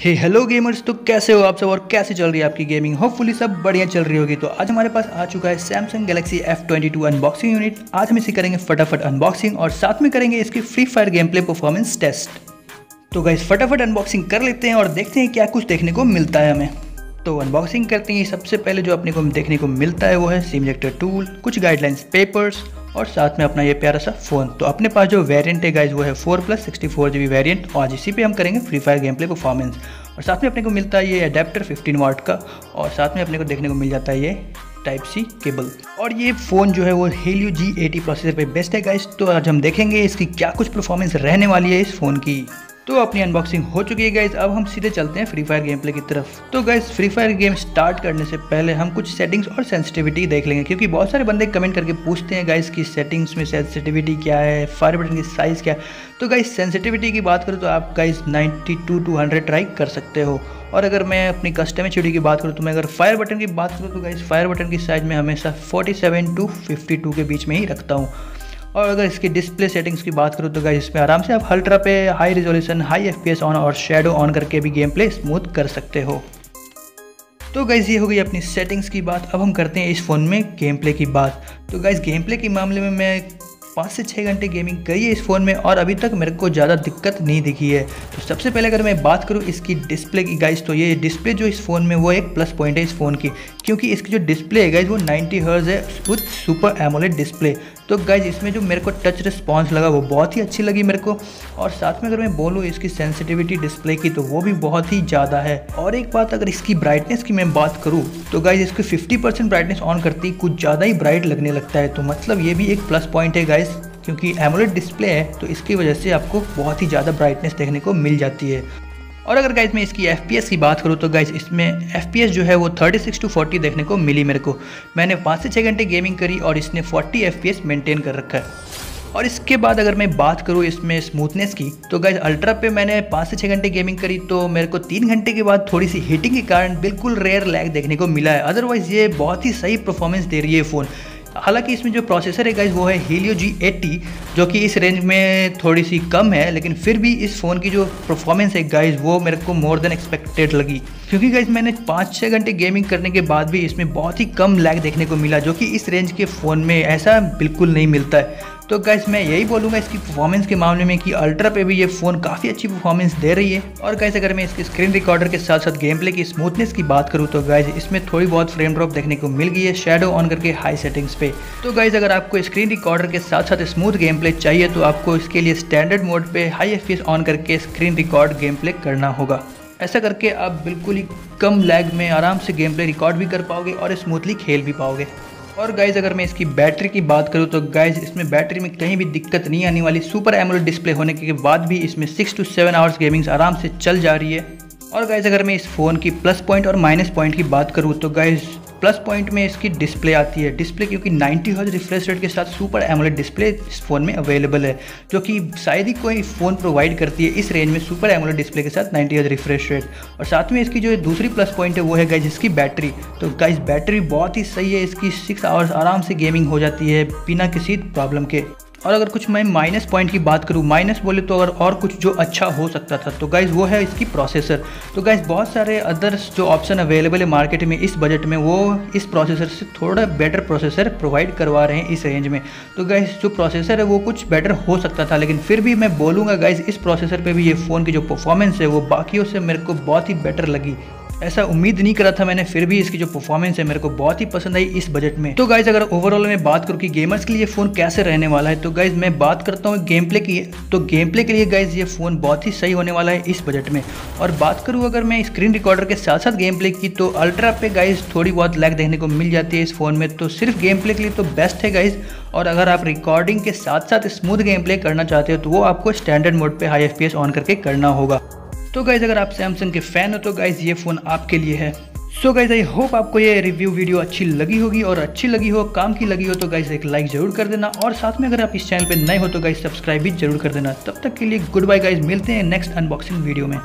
हे hello gamers तो कैसे हो आप सब और कैसे चल रही है आपकी गेमिंग होपफुली सब बढ़िया चल रही होगी। तो आज हमारे पास आ चुका है Samsung Galaxy F22 unboxing unit आज हम इसे करेंगे फटाफट अनबॉक्सिंग और साथ में करेंगे इसकी free fire game play performance test तो गाइस फटाफट अनबॉक्सिंग कर लेते हैं और देखते हैं क्या कुछ देखने को मिलता है हमें। तो अनबॉक्सिंग करते हैं। सबसे पहले जो अपने को देखने को मिलता है वो है सिमजेक्टर टूल कुछ गाइडलाइंस पेपर्स और साथ में अपना ये प्यारा सा फ़ोन। तो अपने पास जो वेरिएंट है गाइज़ वो है four plus sixty four G B variant और इसी पे हम करेंगे free fire game play performance और साथ में अपने को मिलता है ये अडेप्टर 15 वाट का। और साथ में अपने को देखने को मिल जाता है ये टाइप सी केबल और ये फ़ोन जो है वो हेलियो जी एटी प्रोसेसर पर बेस्ट है गाइज़ तो आज हम देखेंगे इसकी क्या कुछ परफॉर्मेंस रहने वाली है इस फ़ोन की। तो अपनी अनबॉक्सिंग हो चुकी है गाइज़ अब हम सीधे चलते हैं फ्री फायर गेम प्ले की तरफ़। तो guys free fire game start करने से पहले हम कुछ सेटिंग्स और सेंसिटिविटी देख लेंगे, क्योंकि बहुत सारे बंदे कमेंट करके पूछते हैं गाइज़ की सेटिंग्स में सेंसिटिविटी क्या है फायर बटन की साइज़ क्या है। तो गाइज़ सेंसिटिविटी की बात करूँ तो आप guys ninety to two hundred try कर सकते हो। और अगर मैं अपनी कस्टम एच की बात करूँ तो मैं अगर फायर बटन की बात करूँ तो गाइज़ फायर बटन की साइज़ में हमेशा forty seven to fifty two के बीच में ही रखता हूँ। और अगर इसकी डिस्प्ले सेटिंग्स की बात करूँ तो गाइज़ इसमें आराम से आप अल्ट्रा पे high resolution high FPS on और शेडो ऑन करके भी गेम प्ले स्मूथ कर सकते हो। तो गाइज़ ये हो गई अपनी सेटिंग्स की बात। अब हम करते हैं इस फ़ोन में गेम प्ले की बात। तो गाइज़ गेम प्ले के मामले में मैं पाँच से छः घंटे गेमिंग करी है इस फ़ोन में और अभी तक मेरे को ज़्यादा दिक्कत नहीं दिखी है। तो सबसे पहले अगर मैं बात करूँ इसकी डिस्प्ले की गाइज़ तो ये डिस्प्ले जो इस फ़ोन में वो एक प्लस पॉइंट है इस फ़ोन की। क्योंकि इसकी जो डिस्प्ले है गाइज़ वो 90 हर्ज है विथ सुपर एमोलेड डिस्प्ले तो गाइज़ इसमें जो मेरे को टच रिस्पॉन्स लगा, वो बहुत ही अच्छी लगी मेरे को। और साथ में अगर मैं बोलूँ इसकी सेंसिटिविटी डिस्प्ले की तो वो भी बहुत ही ज़्यादा है। और एक बात, अगर इसकी ब्राइटनेस की मैं बात करूँ तो गाइज़ इसकी 50 परसेंट ब्राइटनेस ऑन करती, कुछ ज़्यादा ही ब्राइट लगने लगता है। तो मतलब ये भी एक प्लस पॉइंट है गाइज़ क्योंकि एमोलेड डिस्प्ले है तो इसकी वजह से आपको बहुत ही ज़्यादा ब्राइटनेस देखने को मिल जाती है। और अगर गाइज़ मैं इसकी एफपीएस की बात करूँ तो गाइज़ इसमें एफपीएस जो है वो 36 टू 40 देखने को मिली मेरे को। मैंने पाँच से छः घंटे गेमिंग करी और इसने 40 एफ़ मेंटेन कर रखा है। और इसके बाद अगर मैं बात करूँ इसमें स्मूथनेस की तो गाइज़ अल्ट्रा पे मैंने पाँच से छः घंटे गेमिंग करी तो मेरे को तीन घंटे के बाद थोड़ी सी हीटिंग के कारण बिल्कुल रेयर लैग देखने को मिला है। अदरवाइज़ ये बहुत ही सही परफॉर्मेंस दे रही है फ़ोन हालाँकि इसमें जो प्रोसेसर है गाइज़ वो है हीलियो जी एट्टी जो कि इस रेंज में थोड़ी सी कम है, लेकिन फिर भी इस फ़ोन की जो परफॉर्मेंस है गाइज़ वो मेरे को मोर देन एक्सपेक्टेड लगी। क्योंकि गाइज़ मैंने पाँच छः घंटे गेमिंग करने के बाद भी इसमें बहुत ही कम लैग देखने को मिला, जो कि इस रेंज के फ़ोन में ऐसा बिल्कुल नहीं मिलता है। तो गैस मैं यही बोलूँगा इसकी परफॉर्मेंस के मामले में कि अल्ट्रा पे भी ये फ़ोन काफ़ी अच्छी परफॉर्मेंस दे रही है। और गैस अगर मैं इसके स्क्रीन रिकॉर्डर के साथ साथ गेम प्ले की स्मूथनेस की बात करूँ तो गैस इसमें थोड़ी बहुत फ्रेम ड्रॉप देखने को मिल गई है शेडो ऑन करके हाई सेटिंग्स पे। तो गैस अगर आपको स्क्रीन रिकॉर्डर के साथ साथ स्मूथ गेम प्ले चाहिए तो आपको इसके लिए स्टैंडर्ड मोड पर हाई एफ़ ऑन करके स्क्रीन रिकॉर्ड गेम प्ले करना होगा। ऐसा करके आप बिल्कुल ही कम लैग में आराम से गेम प्ले रिकॉर्ड भी कर पाओगे और स्मूथली खेल भी पाओगे। और गाइज़ अगर मैं इसकी बैटरी की बात करूँ तो गाइज़ इसमें बैटरी में कहीं भी दिक्कत नहीं आने वाली। सुपर एमोलेड डिस्प्ले होने के बाद भी इसमें six to seven hours gamings आराम से चल जा रही है। और गाइज़ अगर मैं इस फ़ोन की प्लस पॉइंट और माइनस पॉइंट की बात करूँ तो गाइज़ प्लस पॉइंट में इसकी डिस्प्ले आती है। डिस्प्ले क्योंकि 90 हर्ज रिफ्रेश रेट के साथ सुपर एमोलेड डिस्प्ले इस फ़ोन में अवेलेबल है, जो कि शायद ही कोई फ़ोन प्रोवाइड करती है इस रेंज में सुपर एमोलेड डिस्प्ले के साथ 90 हर्ज रिफ्रेश रेट और साथ में इसकी जो दूसरी प्लस पॉइंट है, वो है गाइज़ इसकी बैटरी तो गाइज़ बैटरी बहुत ही सही है, इसकी सिक्स आवर्स आराम से गेमिंग हो जाती है बिना किसी प्रॉब्लम के। और अगर कुछ मैं माइनस पॉइंट की बात करूँ माइनस बोले तो अगर और कुछ जो अच्छा हो सकता था तो गाइज़ वो है इसकी प्रोसेसर तो गाइज़ बहुत सारे अदर्स जो ऑप्शन अवेलेबल है मार्केट में, इस बजट में, वो इस प्रोसेसर से थोड़ा बेटर प्रोसेसर प्रोवाइड करवा रहे हैं इस रेंज में। तो गाइज़ जो प्रोसेसर है, वो कुछ बेटर हो सकता था, लेकिन फिर भी मैं बोलूँगा गाइज़ इस प्रोसेसर पर भी ये फ़ोन की जो परफॉर्मेंस है, वो बाकियों से मेरे को बहुत ही बेटर लगी। ऐसा उम्मीद नहीं करा था मैंने, फिर भी इसकी जो परफॉर्मेंस है मेरे को बहुत ही पसंद आई इस बजट में। तो गाइज़ अगर ओवरऑल मैं बात करूँ कि गेमर्स के लिए फ़ोन कैसे रहने वाला है तो गाइज़ मैं बात करता हूँ गेम प्ले की तो गेम प्ले के लिए गाइज़ ये फ़ोन बहुत ही सही होने वाला है इस बजट में। और बात करूँ अगर मैं स्क्रीन रिकॉर्डर के साथ साथ गेम प्ले की तो अल्ट्रा पे गाइज़ थोड़ी बहुत लैग देखने को मिल जाती है इस फ़ोन में। तो सिर्फ़ गेम प्ले के लिए तो बेस्ट है गाइज़ और अगर आप रिकॉर्डिंग के साथ साथ स्मूथ गेम प्ले करना चाहते हो तो वो आपको स्टैंडर्ड मोड पे हाई एफपीएस ऑन करके करना होगा। तो गाइज़ अगर आप सैमसंग के फ़ैन हो तो गाइज़ ये फ़ोन आपके लिए है। सो गाइज़ आई होप आपको ये रिव्यू वीडियो अच्छी लगी होगी, और अच्छी लगी हो, काम की लगी हो तो गाइज़ एक लाइक ज़रूर कर देना। और साथ में अगर आप इस चैनल पे नए हो तो गाइज़ सब्सक्राइब भी ज़रूर कर देना। तब तक के लिए गुड बाय गाइज़ मिलते हैं नेक्स्ट अनबॉक्सिंग वीडियो में।